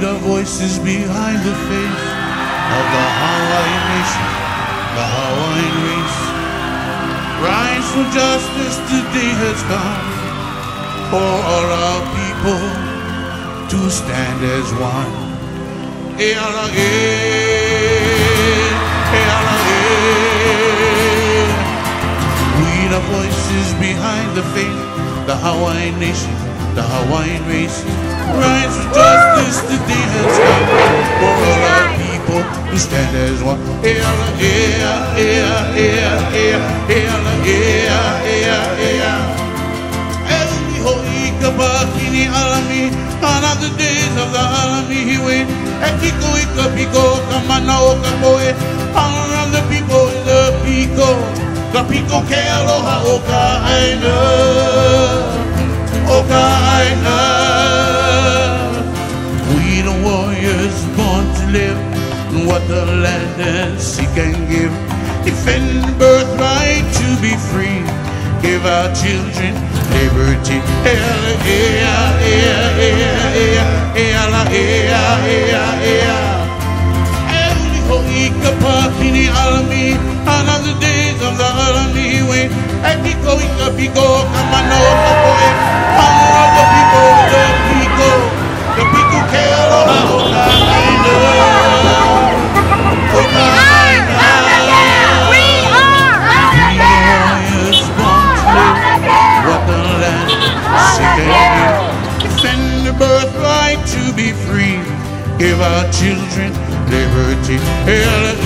the voices behind the face of the Hawaiian nation, the Hawaiian race. Rise for justice, the day has come for all our people to stand as one. E ala e, e ala e. We the voices behind the faith, the Hawaiian nation, the Hawaiian race. Rise for justice, stand as one. E ala e, e ala e, e ala e, e ala e. Eliho ikapa kini alami, another days of the alami he went. Ekiko ikapiko kamana okapoe, all of the people in the piko. The piko ke aloha oka aina, oka aina. What the land and sea can give. Defend the birthright to be free. Give our children liberty. Ela, ea, ea, ea, ea, ela, ea, ea, ea. Eli hoika pakini the birthright to be free. Give our children liberty. Ella,